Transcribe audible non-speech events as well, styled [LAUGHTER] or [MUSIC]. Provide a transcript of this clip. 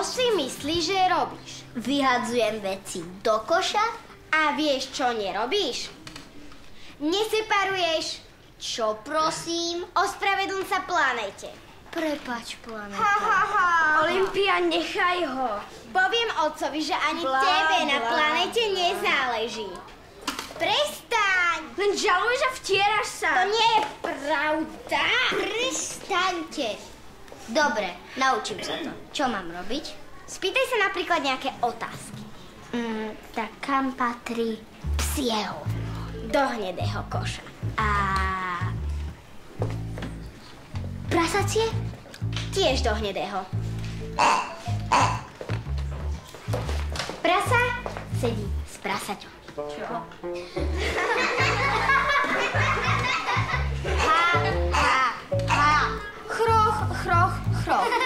si myslíš, že robíš? Vyhadzujem veci do koša. A vieš, čo nerobíš? Neseparuješ Čo prosím? ospravedlň sa planete. Prepač, planeta. Ha, ha, ha. Olympia, nechaj ho. Poviem otcovi, že ani Blá, tebe na blá, planete nezáleží. Prestaň! Len žaluješ a vtieraš sa. To nie je pravda. Prestaňte. Dobre, naučím sa to. Čo mám robiť? Spýtaj sa napríklad nejaké otázky. Mm, tak kam patrí psieho? Do hnedého koša. A... Prasacie? Tiež do hnedého. Prasa? Sedí s prasaťom. Ha, [LAUGHS] ha,